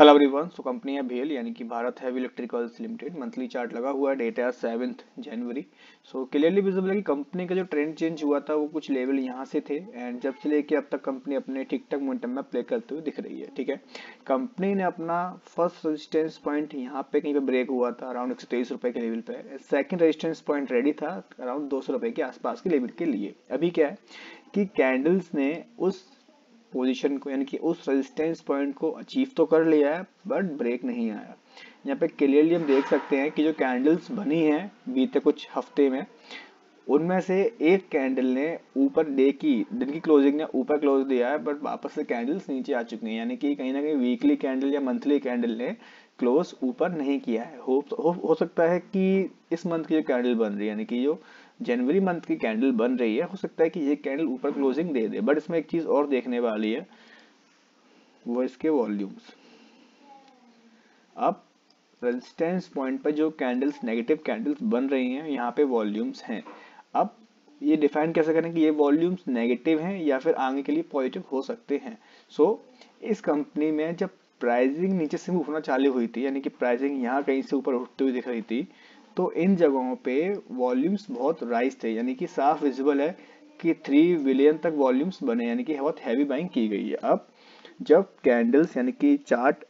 Hello everyone so company है भेल यानी कि Bharat heavy electricals limited monthly chart लगा हुआ है डेटा है सेवंथ जनवरी सो क्लियरली विजिबल है कि कंपनी का जो ट्रेंड चेंज हुआ था, वो कुछ लेवल यहाँ से थे एंड जब से लेके अब तक कंपनी अपने ठीक ठाक मोमेंटम में प्ले करते हुए दिख रही है, ठीक है? कंपनी ने अपना फ़र्स्ट रजिस्टेंस पॉइंट यहाँ पे कहीं पे ब्रेक हुआ था अराउंड एक के लेवल पे। सेकंड रेजिस्टेंस पॉइंट रेडी था अराउंड दो के आसपास के लेवल के लिए। अभी क्या है कि कैंडल्स ने उस पोजीशन को, यानी कि उस रेजिस्टेंस पॉइंट को अचीव तो कर लिया है बट ब्रेक नहीं आया। यहाँ पे क्लियरली हम देख सकते हैं कि जो कैंडल्स बनी है बीते कुछ हफ़्ते में उनमें से एक कैंडल ने ऊपर डे की दिन की क्लोजिंग ने ऊपर क्लोज दिया है बट वापस से कैंडल्स नीचे आ चुकी हैं। यानी कि कहीं ना कहीं वीकली कैंडल या मंथली कैंडल ने क्लोज ऊपर नहीं किया है। हो, हो हो सकता है कि इस मंथ की जो कैंडल बन रही है यानी कि जो जनवरी मंथ की कैंडल बन रही है हो सकता है कि ये कैंडल ऊपर क्लोजिंग दे दे। बट इसमें एक चीज़ और देखने वाली है वो इसके वॉल्यूम्स अब रेजिस्टेंस पॉइंट पर जो कैंडल्स नेगेटिव कैंडल्स बन रही हैं यहाँ पे वॉल्यूम्स हैं। ये डिफाइन कैसे करें कि ये वॉल्यूम्स नेगेटिव हैं या फिर आगे के लिए पॉजिटिव हो सकते हैं। सो so, इस कंपनी में जब प्राइसिंग नीचे से मूव होना चालू हुई थी यानी कि प्राइसिंग यहाँ कहीं से ऊपर उठते हुए दिख रही थी तो इन जगहों पे वॉल्यूम्स बहुत राइज थे यानी कि साफ़ विजिबल है कि थ्री बिलियन तक वॉल्यूम्स बने यानी कि बहुत हैवी बाइंग की गई है। अब जब कैंडल्स यानी कि चार्ट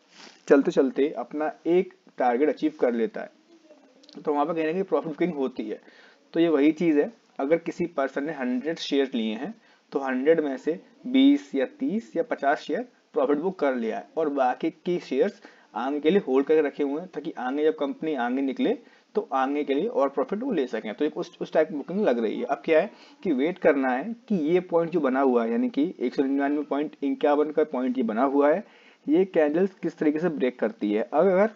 चलते चलते अपना एक टारगेट अचीव कर लेता है तो वहाँ पर कहने की प्रॉफिट बुकिंग होती है। तो ये वही चीज़ है। अगर किसी पर्सन ने हंड्रेड शेयर लिए हैं तो हंड्रेड में से बीस या तीस या पचास शेयर प्रॉफिट बुक कर लिया है और बाकी की शेयर्स आगे के लिए होल्ड करके रखे हुए हैं ताकि आगे जब कंपनी आगे निकले तो आगे के लिए और प्रॉफिट वो ले सकें। तो एक उस उस टाइप की बुकिंग लग रही है। अब क्या है कि वेट करना है कि ये पॉइंट जो बना हुआ है, यानी कि एक सौ निन्यानवे पॉइंट इक्यावन का पॉइंट ये बना हुआ है, ये कैंडल्स किस तरीके से ब्रेक करती है? अब अगर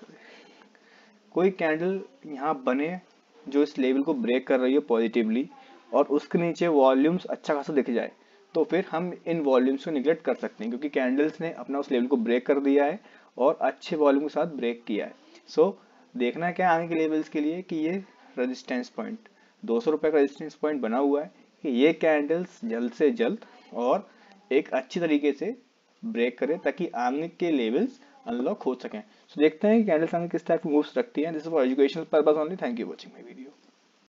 कोई कैंडल यहाँ बने जो इस लेवल को ब्रेक कर रही है पॉजिटिवली और उसके नीचे वॉल्यूम्स अच्छा खासा दिख जाए तो फिर हम इन वॉल्यूम्स को निगलेक्ट कर सकते हैं क्योंकि कैंडल्स ने अपना उस लेवल को ब्रेक कर दिया है और अच्छे वॉल्यूम के साथ ब्रेक किया है। सो so, देखना क्या आगे के लेवल्स के लिए कि ये रेजिस्टेंस पॉइंट दो सौ का रजिस्टेंस पॉइंट बना हुआ है कि ये कैंडल्स जल्द से जल्द और एक अच्छी तरीके से ब्रेक करे ताकि आगे के लेवल्स अनलॉक हो सकें। सो so, देखते हैं कैंडल्स आगे किस टाइप की मूव्स रखती हैं। This for educational purpose only thank you watching my video